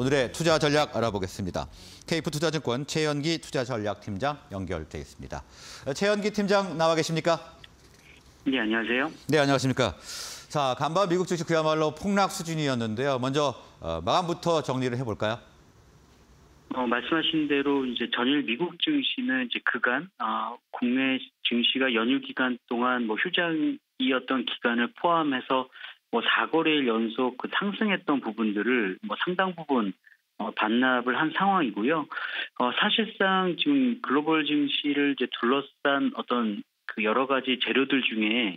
오늘의 투자 전략 알아보겠습니다. 케이프 투자증권 최연기 투자전략팀장 연결돼 있습니다. 최연기 팀장 나와 계십니까? 네, 안녕하세요. 네, 안녕하십니까. 자, 간밤 미국 증시 그야말로 폭락 수준이었는데요. 먼저 어, 마감부터 정리를 해볼까요? 어, 말씀하신 대로 이제 전일 미국 증시는 이제 그간 아, 국내 증시가 연휴 기간 동안 뭐 휴장이었던 기간을 포함해서 뭐 4거래일 연속 그 상승했던 부분들을 뭐 상당 부분 어, 반납을 한 상황이고요. 어, 사실상 지금 글로벌 증시를 이제 둘러싼 어떤 그 여러 가지 재료들 중에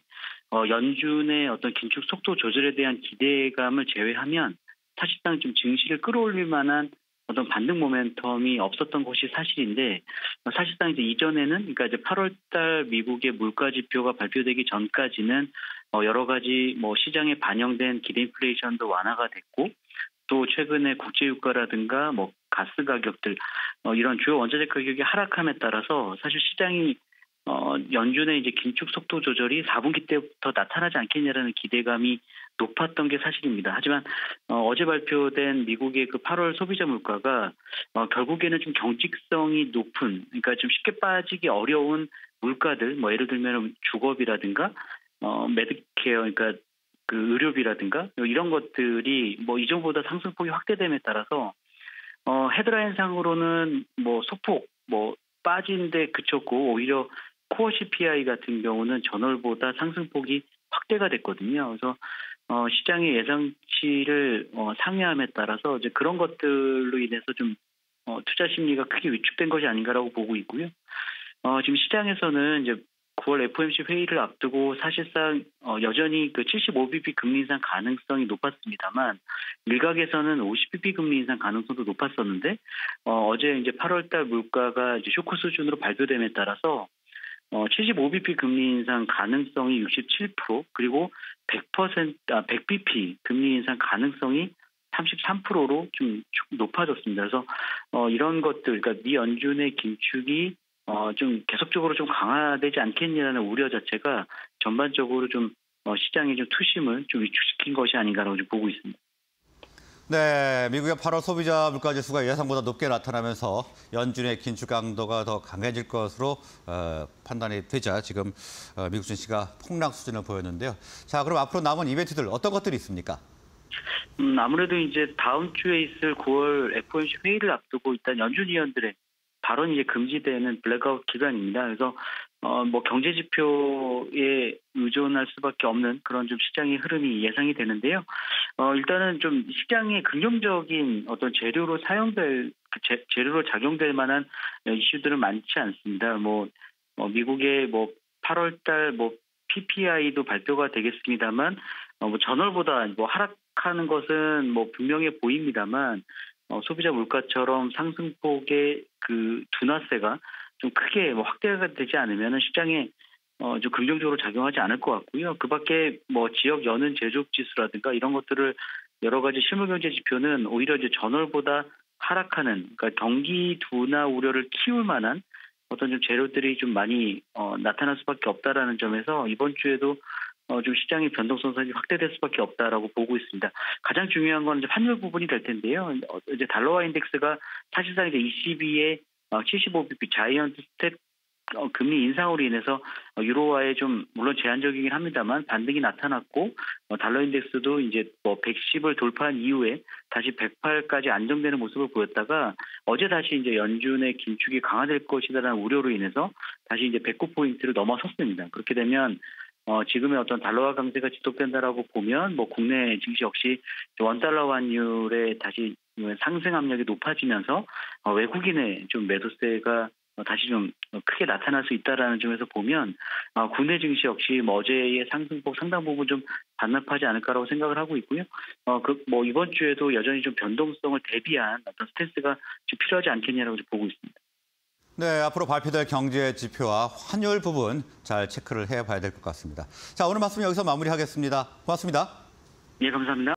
어, 연준의 어떤 긴축 속도 조절에 대한 기대감을 제외하면 사실상 좀 증시를 끌어올릴 만한 어떤 반등 모멘텀이 없었던 것이 사실인데 어, 사실상 이제 이전에는 그러니까 이제 8월달 미국의 물가 지표가 발표되기 전까지는 어, 여러 가지 뭐 시장에 반영된 기대 인플레이션도 완화가 됐고 또 최근에 국제 유가라든가 뭐 가스 가격들 어, 이런 주요 원자재 가격이 하락함에 따라서 사실 시장이 어, 연준의 이제 긴축 속도 조절이 4분기 때부터 나타나지 않겠냐라는 기대감이 높았던 게 사실입니다. 하지만 어, 제 발표된 미국의 그 8월 소비자 물가가 어, 결국에는 좀 경직성이 높은, 그러니까 좀 쉽게 빠지기 어려운 물가들, 뭐 예를 들면 주거비라든가 어, 메드케어, 그러니까 그 의료비라든가 이런 것들이 뭐 이전보다 상승폭이 확대됨에 따라서 어, 헤드라인 상으로는 뭐 소폭 뭐 빠진데 그쳤고 오히려 코어 CPI 같은 경우는 전월보다 상승폭이 확대가 됐거든요. 그래서 어, 시장의 예상치를 어, 상회함에 따라서 이제 그런 것들로 인해서 좀 어, 투자 심리가 크게 위축된 것이 아닌가라고 보고 있고요. 어, 지금 시장에서는 이제 9월 FOMC 회의를 앞두고 사실상 어, 여전히 그 75bp 금리 인상 가능성이 높았습니다만 일각에서는 50bp 금리 인상 가능성도 높았었는데 어, 어제 이제 8월달 물가가 이제 쇼크 수준으로 발표됨에 따라서 어, 75bp 금리 인상 가능성이 67% 그리고 100% 아, 100bp 금리 인상 가능성이 33%로 좀 높아졌습니다. 그래서 어, 이런 것들, 그러니까 미 연준의 긴축이 어, 좀 계속적으로 좀 강화되지 않겠냐는 우려 자체가 전반적으로 좀 어, 시장의 좀 투심을 좀 위축시킨 것이 아닌가라고 좀 보고 있습니다. 네, 미국의 8월 소비자 물가 지수가 예상보다 높게 나타나면서 연준의 긴축 강도가 더 강해질 것으로 어, 판단이 되자 지금 어, 미국 증시가 폭락 수준을 보였는데요. 자, 그럼 앞으로 남은 이벤트들 어떤 것들이 있습니까? 음, 아무래도 이제 다음 주에 있을 9월 FOMC 회의를 앞두고 일단 연준 위원들의 발언이 이제 금지되는 블랙아웃 기간입니다. 그래서 어, 뭐 경제 지표에 의존할 수밖에 없는 그런 좀 시장의 흐름이 예상이 되는데요. 어, 일단은 좀 시장의 긍정적인 어떤 재료로 사용될 그 재, 재료로 작용될 만한 이슈들은 많지 않습니다. 뭐, 뭐 미국의 뭐 8월달 뭐 PPI도 발표가 되겠습니다만 어, 뭐 전월보다 뭐 하락하는 것은 뭐 분명해 보입니다만 어, 소비자 물가처럼 상승폭의 그 둔화세가 좀 크게 뭐 확대가 되지 않으면 시장에 어, 좀 긍정적으로 작용하지 않을 것 같고요. 그 밖에 뭐 지역 여는 제조업 지수라든가 이런 것들을 여러 가지 실물 경제 지표는 오히려 이제 전월보다 하락하는, 그러니까 경기 둔화 우려를 키울 만한 어떤 좀 재료들이 좀 많이 어, 나타날 수밖에 없다라는 점에서 이번 주에도 어, 좀 시장의 변동성이 확대될 수밖에 없다라고 보고 있습니다. 가장 중요한 건 이제 환율 부분이 될 텐데요. 어, 이제 달러화 인덱스가 사실상 이제 ECB의 75bp 어, 자이언트 스텝 어, 금리 인상으로 인해서 어, 유로화에 좀 물론 제한적이긴 합니다만 반등이 나타났고 달러 인덱스도 이제 뭐 110을 돌파한 이후에 다시 108까지 안정되는 모습을 보였다가 어제 다시 이제 연준의 긴축이 강화될 것이다라는 우려로 인해서 다시 이제 109 포인트를 넘어섰습니다. 그렇게 되면 어, 지금의 어떤 달러화 강세가 지속된다라고 보면 뭐 국내 증시 역시 원달러 환율의 다시 상승 압력이 높아지면서 어, 외국인의 좀 매도세가 다시 좀 크게 나타날 수 있다라는 점에서 보면 어, 국내 증시 역시 뭐 어제의 상승폭 상당 부분 좀 반납하지 않을까라고 생각을 하고 있고요. 어, 그, 뭐 이번 주에도 여전히 좀 변동성을 대비한 어떤 스탠스가 좀 필요하지 않겠냐라고 보고 있습니다. 네, 앞으로 발표될 경제 지표와 환율 부분 잘 체크를 해봐야 될 것 같습니다. 자, 오늘 말씀 여기서 마무리하겠습니다. 고맙습니다. 예, 감사합니다.